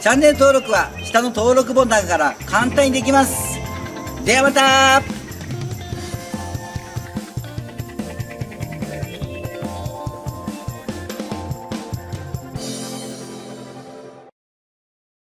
チャンネル登録は下の登録ボタンから簡単にできます。ではまた。